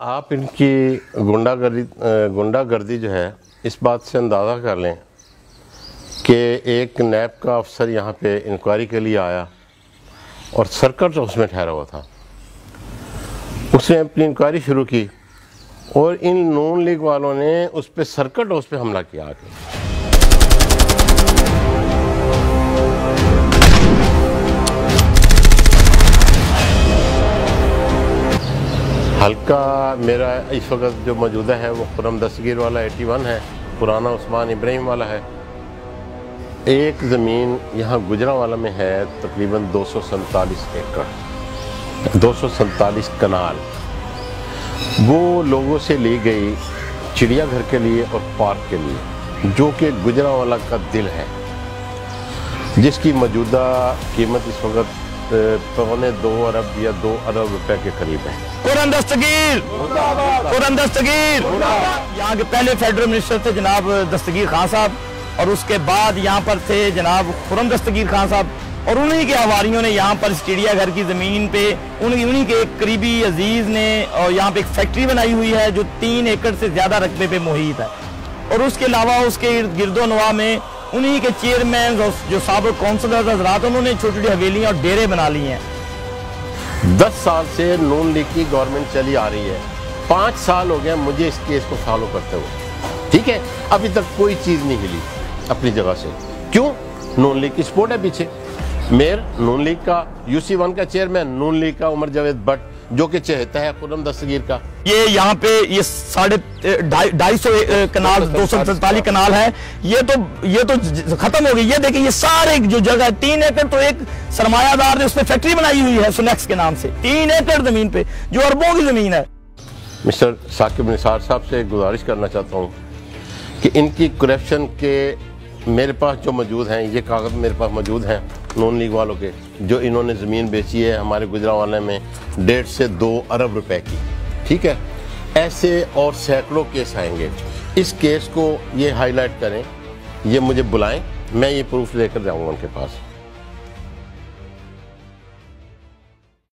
آپ ان کی گنڈا گردی گنڈا گردی جو ہے، اس بات سے اندازہ کر لیں کہ ایک نیب کا افسر یہاں پہ انکوائری کے لیے آیا اور سرکٹ اس میں ٹھہرا ہوا تھا، اس نے اپنی انکوائری شروع کی اور ان نون لیگ والوں نے اس پہ سرکٹ اس پہ حملہ کیا آ کے حلقہ میرا اس وقت جو موجودہ ہے وہ خرم دستگیر والا ایٹی ون ہے، پرانا عثمان ابراہیم والا ہے۔ ایک زمین یہاں گجرا والا میں ہے تقریباً دو سو سنتالیس ایکڑ، دو سو سنتالیس کنال۔ وہ لوگوں سے لی گئی چڑیا گھر کے لیے اور پارک کے لیے، جو کہ گجرا والا کا دل ہے۔ جس کی موجودہ قیمت اس وقت پونے دو ارب یا دو ارب روپے کے قریب ہے قرآن دستگیر قرآن دستگیر یہاں کے پہلے فیڈرل منسٹر تھے جناب دستگیر خان صاحب، اور اس کے بعد یہاں پر تھے جناب خرم دستگیر خان صاحب۔ اور انہی کے آواریوں نے یہاں پر اسٹیڈیا گھر کی زمین پہ، انہی انہی کے ایک قریبی عزیز نے، اور یہاں پہ ایک فیکٹری بنائی ہوئی ہے جو تین ایکڑ سے زیادہ رقبے پہ محیط ہے۔ اور اس کے علاوہ اس کے گرد و نواح میں انہی کے چیئرمین جو سابق کونسلر حضرات، انہوں نے چھوٹی چھوٹی حویلیاں اور ڈیرے بنا لی ہیں۔ دس سال سے نون لیگ کی گورنمنٹ چلی آ رہی ہے۔ پانچ سال ہو گیا مجھے اس کیس کو فالو کرتے ہوئے۔ ٹھیک ہے؟ ابھی تک کوئی چیز نہیں ہلی اپنی جگہ سے۔ کیوں؟ نون لیگ کی سپورٹ ہے پیچھے۔ میر، نون لیگ کا یو سی ون کا چیئرمین نون لیگ کا عمر جاوید بٹ جو کہ چہتا ہے خرم دستگیر کا۔ یہ یہاں پہ یہ ساڑھے ڈھائی سو کنال دو سو سنتالی کنال ہے۔ یہ تو یہ تو ختم ہو گئی۔ یہ دیکھیں یہ سارے جو جگہ تین ایکڑ تو ایک سرمایہ دار نے اس پہ فیکٹری بنائی ہوئی ہے سنیکس کے نام سے۔ تین ایکڑ زمین پہ جو اربوں کی زمین ہے۔ مسٹر ثاقب نثار صاحب سے گزارش کرنا چاہتا ہوں کہ ان کی کرپشن کے میرے پاس جو موجود ہیں، یہ کاغذ میرے پاس موجود ہیں نون لیگ والوں کے، جو انہوں نے زمین بیچی ہے ہمارے گجرا والے میں ڈیڑھ سے دو ارب روپے کی۔ ٹھیک ہے؟ ایسے اور سینکڑوں کیس آئیں گے۔ اس کیس کو یہ ہائی لائٹ کریں، یہ مجھے بلائیں، میں یہ پروف لے کر جاؤں گا ان کے پاس۔